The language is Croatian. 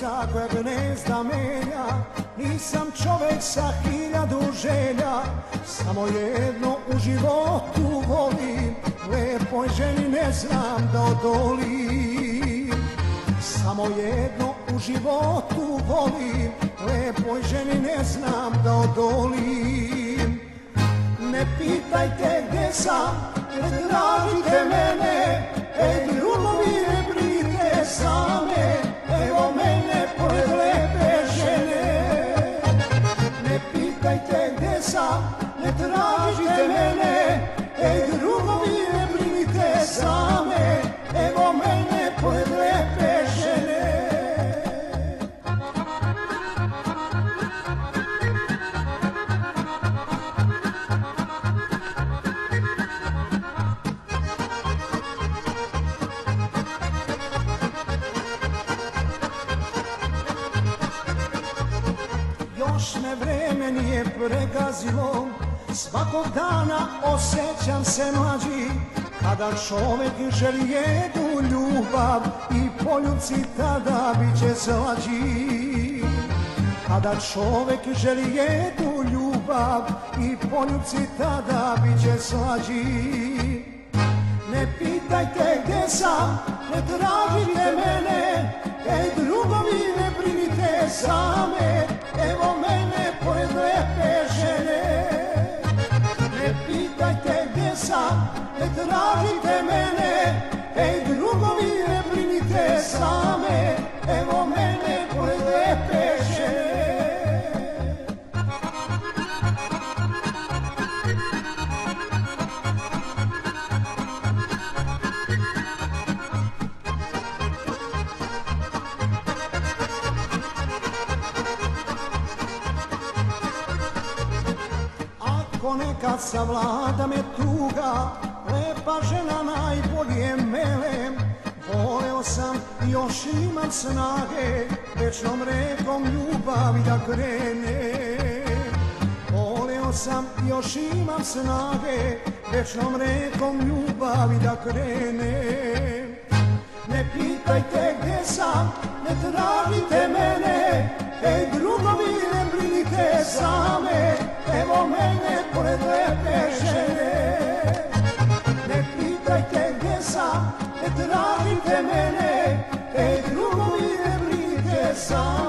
Ptica koja gnezda menja Nisam čovek sa hiljadu želja Samo jedno u životu volim Lepoj ženi ne znam da odolim. Samo jedno u životu volim Lepoj ženi ne znam da odolim. Ne pitajte gdje sam, ne tražite mene Još me vreme nije pregazilo. Svakog dana osjećam se mlađi. Kada čovek želi jednu ljubav I poljubci tada bit će slađi. Kada čovek želi jednu ljubav I poljubci tada bit će slađi. Ne pitajte gdje sam, ne tražite mene pitajte Ako nekad savlada me tuga, lepa žena najbolje melem, voleo sam još imam snage, večnom rekom ljubavi da krenem. Voleo sam još imam snage, večnom rekom ljubavi da krenem. Ne pitajte gdje sam, ne tražite mene, ne